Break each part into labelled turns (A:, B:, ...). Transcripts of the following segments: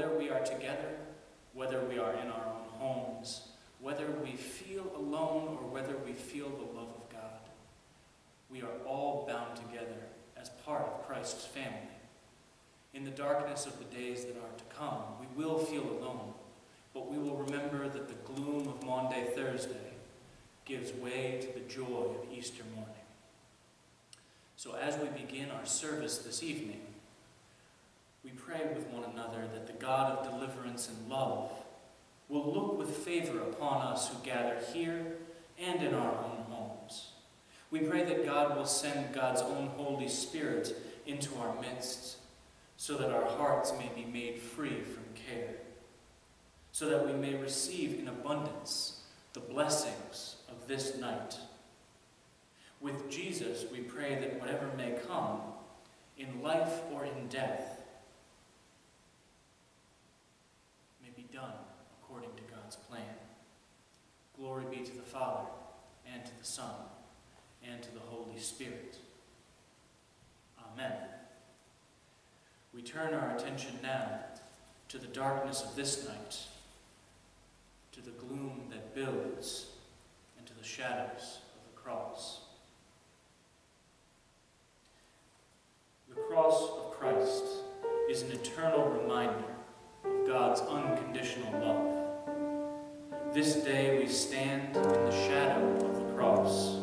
A: whether we are together, whether we are in our own homes, whether we feel alone or whether we feel the love of God, we are all bound together as part of Christ's family. In the darkness of the days that are to come, we will feel alone, but we will remember that the gloom of Maundy Thursday gives way to the joy of Easter morning. So as we begin our service this evening, we pray with one another that the God of deliverance and love will look with favor upon us who gather here and in our own homes. We pray that God will send God's own Holy Spirit into our midst so that our hearts may be made free from care, so that we may receive in abundance the blessings of this night. With Jesus, we pray that whatever may come, in life or in death, may be done according to God's plan. Glory be to the Father, and to the Son, and to the Holy Spirit. Amen. We turn our attention now to the darkness of this night, to the gloom that builds, and to the shadows of the cross. The cross of Christ is an eternal reminder God's unconditional love. This day we stand in the shadow of the cross,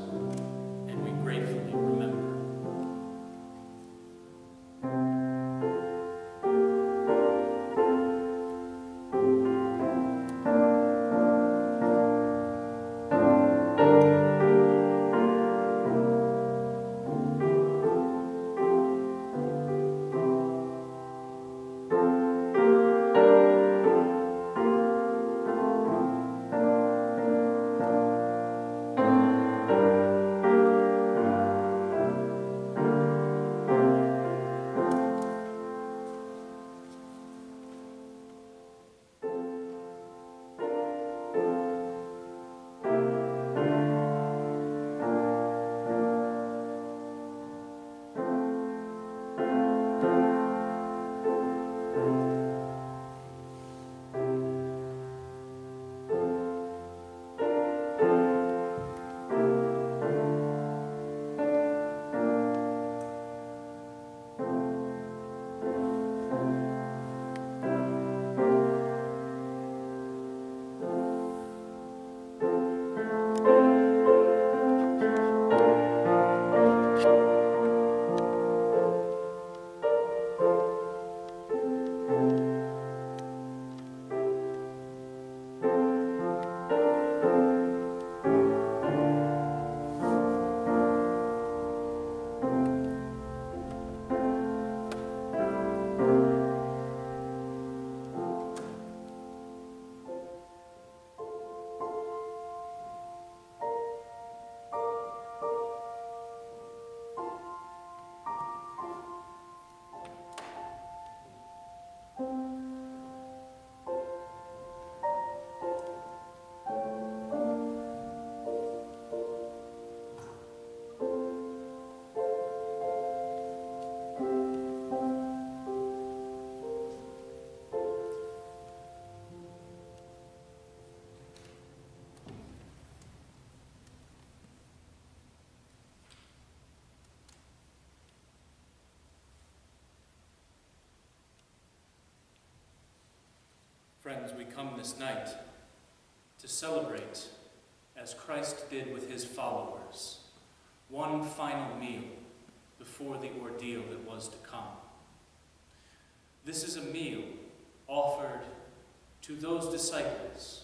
A: and we gratefully Friends, we come this night to celebrate, as Christ did with his followers, one final meal before the ordeal that was to come. This is a meal offered to those disciples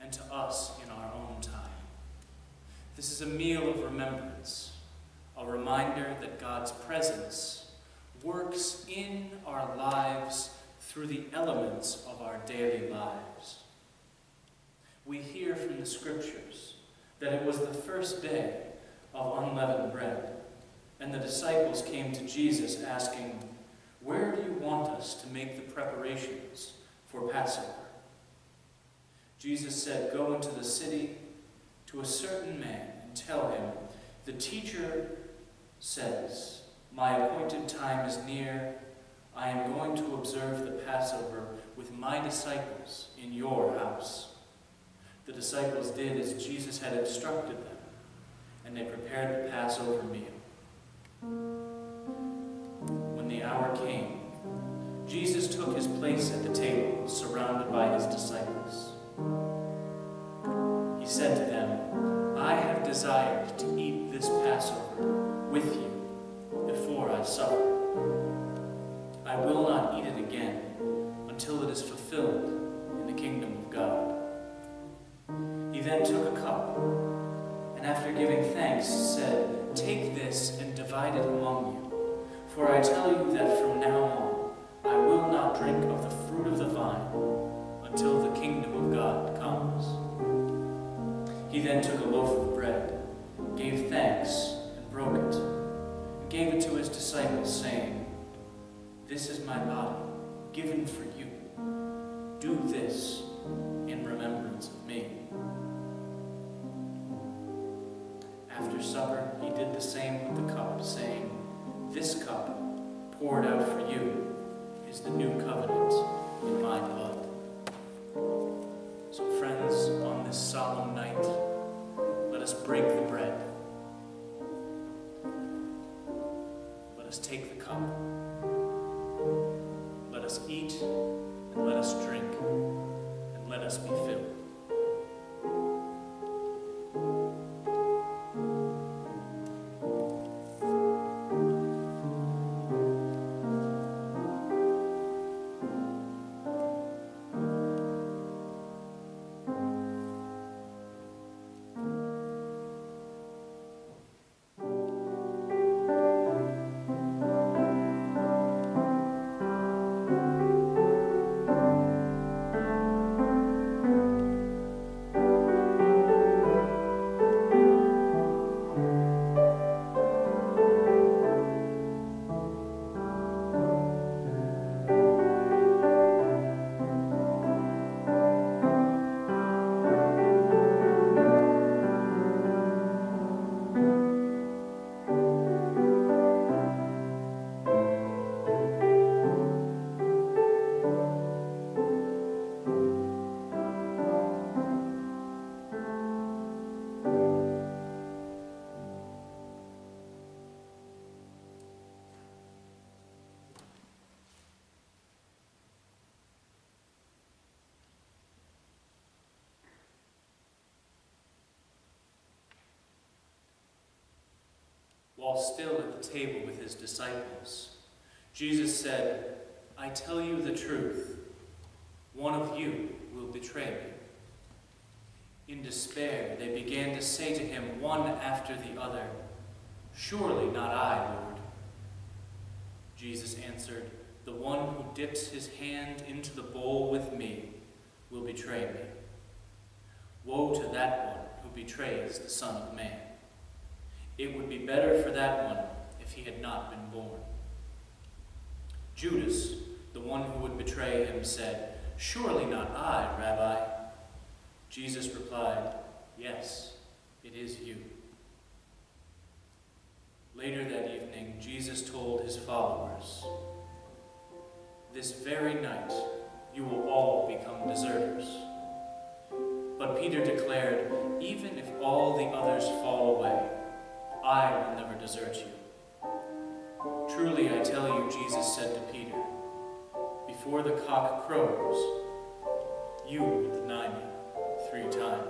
A: and to us in our own time. This is a meal of remembrance, a reminder that God's presence works in our lives through the elements of our daily lives. We hear from the scriptures that it was the first day of unleavened bread, and the disciples came to Jesus asking, Where do you want us to make the preparations for Passover? Jesus said, Go into the city to a certain man and tell him, The teacher says, My appointed time is near. I am going to observe the Passover with my disciples in your house. The disciples did as Jesus had instructed them, and they prepared the Passover meal. When the hour came, Jesus took his place at the table, surrounded by his disciples. He said to them, I have desired to eat this Passover with you before I suffer. I will not eat it again until it is fulfilled in the kingdom of God. He then took a cup, and after giving thanks, said, While still at the table with his disciples, Jesus said, I tell you the truth, one of you will betray me. In despair, they began to say to him one after the other, Surely not I, Lord. Jesus answered, The one who dips his hand into the bowl with me will betray me. Woe to that one who betrays the Son of Man. It would be better for that one if he had not been born. Judas, the one who would betray him, said, Surely not I, Rabbi. Jesus replied, Yes, it is you. Later that evening, Jesus told his followers, This very night you will all become deserters. But Peter declared, Even if all the others fall away, I will never desert you. Truly I tell you, Jesus said to Peter, Before the cock crows, you will deny me three times.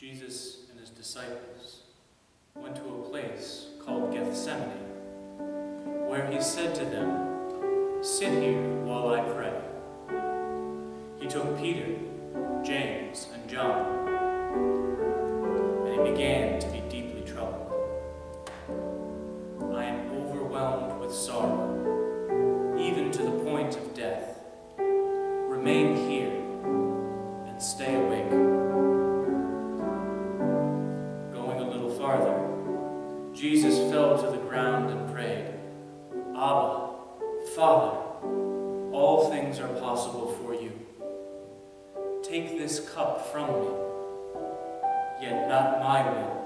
A: Jesus and his disciples went to a place called Gethsemane, where he said to them, Sit here while I pray. He took Peter, James, and John, Take this cup from me, yet not my will,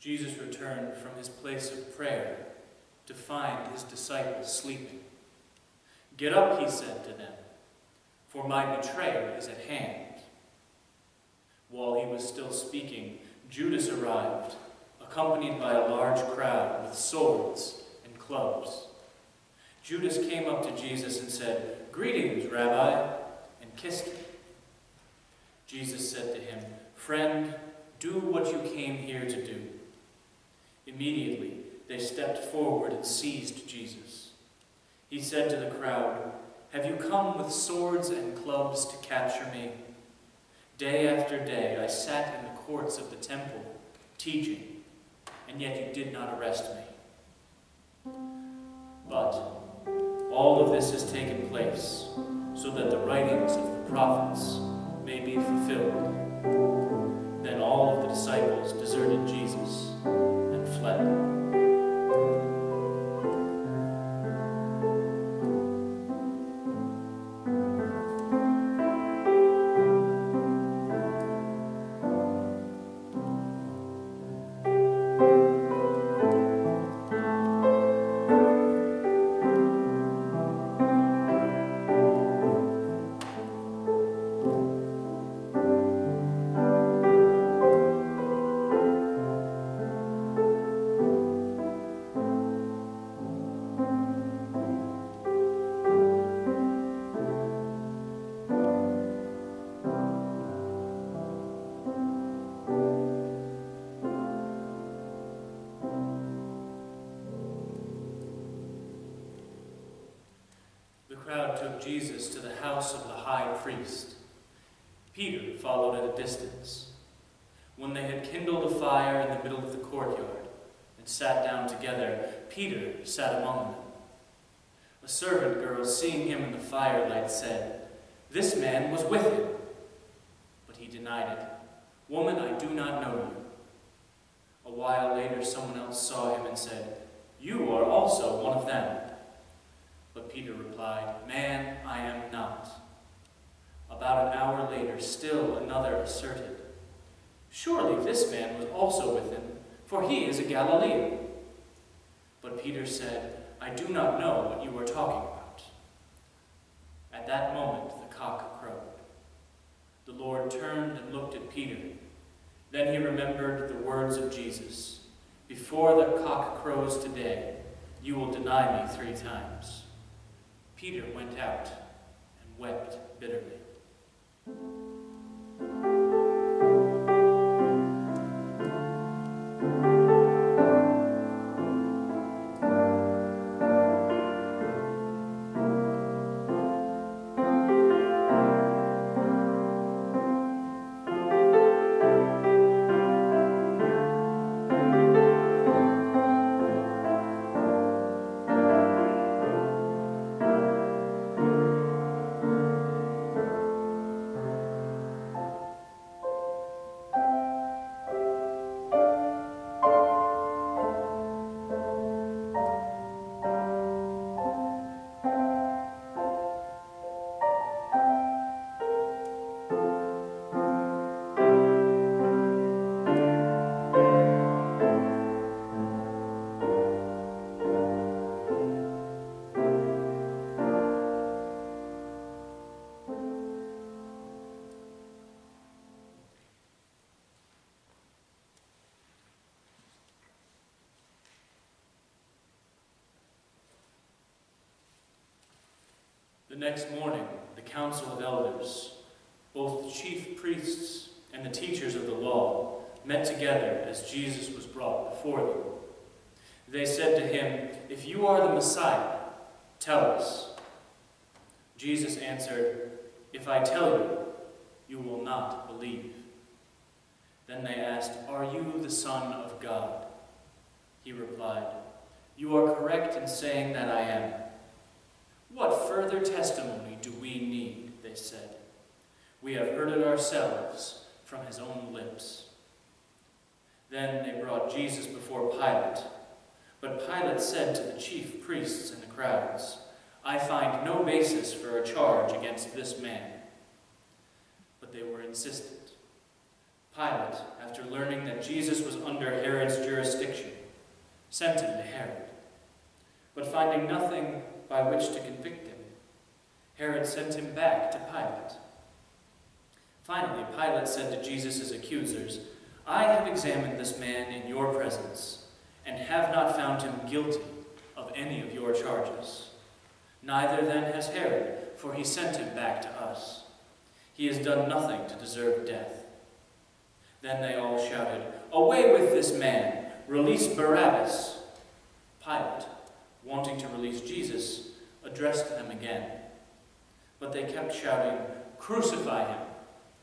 A: Jesus returned from his place of prayer to find his disciples sleeping. Get up, he said to them, for my betrayer is at hand. While he was still speaking, Judas arrived, accompanied by a large crowd with swords and clubs. Judas came up to Jesus and said, Greetings, Rabbi, and kissed him. Jesus said to him, Friend, do what you came here to do. Immediately, they stepped forward and seized Jesus. He said to the crowd, Have you come with swords and clubs to capture me? Day after day I sat in the courts of the temple, teaching, and yet you did not arrest me. But all of this has taken place so that the writings of the prophets may be fulfilled. Then all of the disciples deserted Jesus and Jesus to the house of the high priest. Peter followed at a distance. When they had kindled a fire in the middle of the courtyard and sat down together, Peter sat among them. A servant girl, seeing him in the firelight, said, This man was with him. But he denied it. Woman, I do not know you. A while later, someone else saw him and said, You are also one of them. But Peter replied, Man, I am not. About an hour later, still another asserted, Surely this man was also with him, for he is a Galilean. But Peter said, I do not know what you are talking about. At that moment, the cock crowed. The Lord turned and looked at Peter. Then he remembered the words of Jesus Before the cock crows today, you will deny me three times. Peter went out and wept bitterly. Next morning, the council of elders, both the chief priests and the teachers of the law, met together as Jesus was brought before them. They said to him, If you are the Messiah, tell us. Jesus answered, If I tell you, you will not believe. Then they asked, Are you the Son of God? He replied, You are correct in saying that I am. What further testimony do we need? They said. We have heard it ourselves from his own lips. Then they brought Jesus before Pilate. But Pilate said to the chief priests and the crowds, I find no basis for a charge against this man. But they were insistent. Pilate, after learning that Jesus was under Herod's jurisdiction, sent him to Herod. But finding nothing by which to convict him, Herod sent him back to Pilate. Finally, Pilate said to Jesus' accusers, I have examined this man in your presence, and have not found him guilty of any of your charges. Neither then has Herod, for he sent him back to us. He has done nothing to deserve death. Then they all shouted, Away with this man! Release Barabbas! Pilate, wanting to release Jesus, addressed them again. But they kept shouting, Crucify him!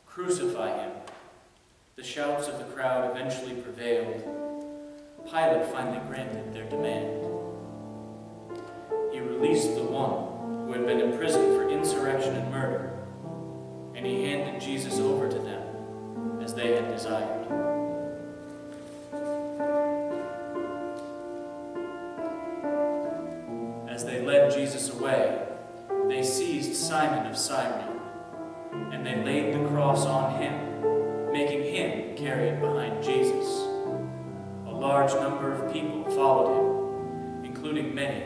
A: Crucify him! The shouts of the crowd eventually prevailed. Pilate finally granted their demand. He released the one who had been imprisoned for insurrection and murder, and he handed Jesus over to them as they had desired. Simon of Cyrene, and they laid the cross on him, making him carry it behind Jesus. A large number of people followed him, including many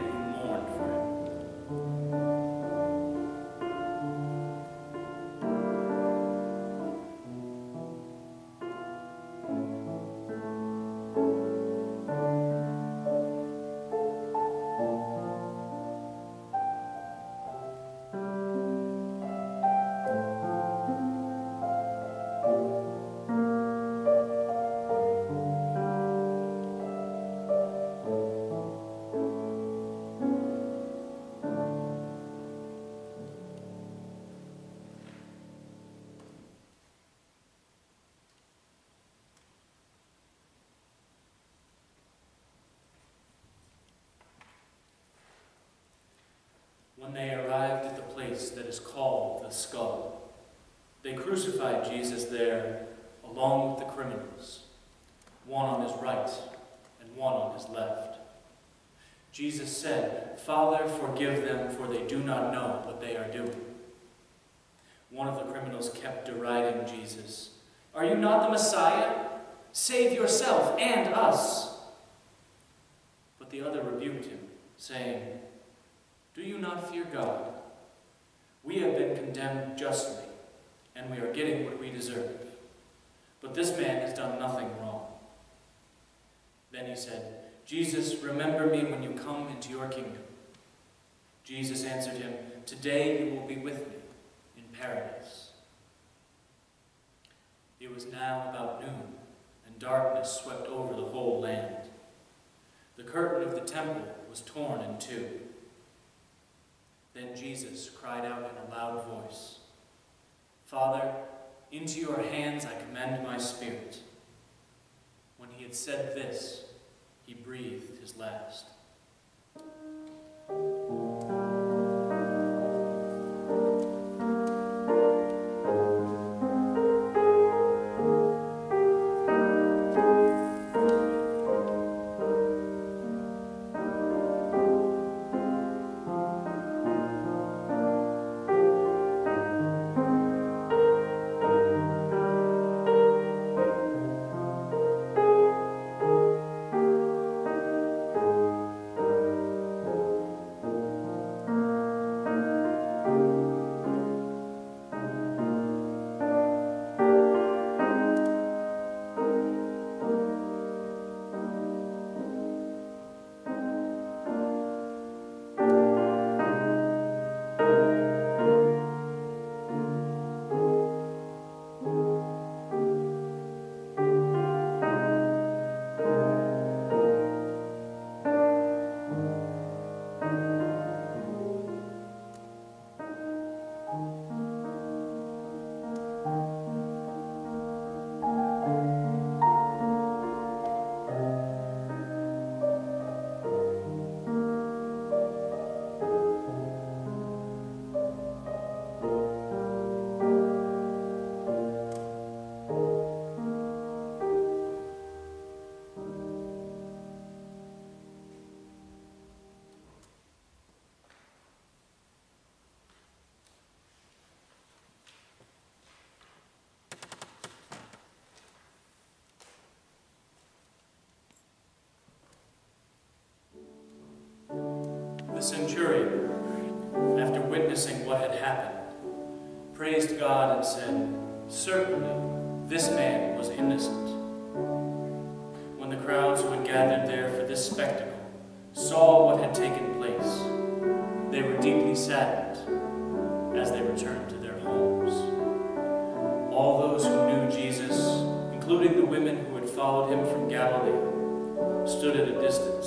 A: the skull. They crucified Jesus there along with the criminals, one on his right and one on his left. Jesus said, Father, forgive them, for they do not know what they are doing. One of the criminals kept deriding Jesus. Are you not the Messiah? Save yourself and us. But the other rebuked him, saying, do you not fear God? We have been condemned justly, and we are getting what we deserve. But this man has done nothing wrong. Then he said, Jesus, remember me when you come into your kingdom. Jesus answered him, Today you will be with me in paradise. It was now about noon, and darkness swept over the whole land. The curtain of the temple was torn in two. Then Jesus cried out in a loud voice, Father, into your hands I commend my spirit. When he had said this, he breathed his last. What had happened, praised God and said, Certainly, this man was innocent. When the crowds who had gathered there for this spectacle saw what had taken place, they were deeply saddened as they returned to their homes. All those who knew Jesus, including the women who had followed him from Galilee, stood at a distance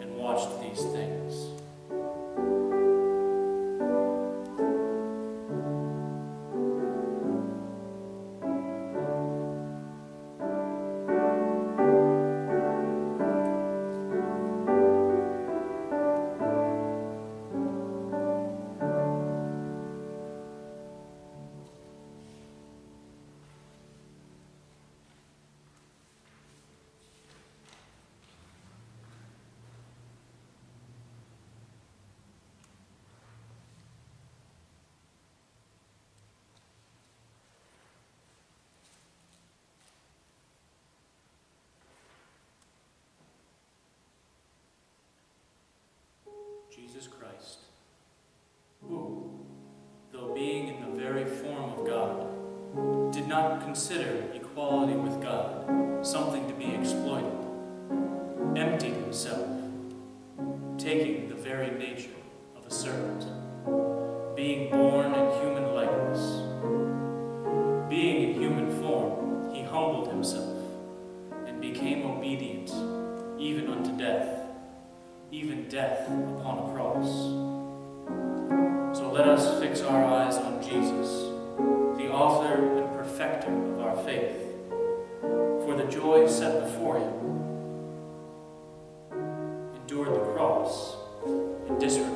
A: and watched these things. Jesus Christ, who, though being in the very form of God, did not consider endured the cross and disregarded